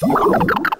you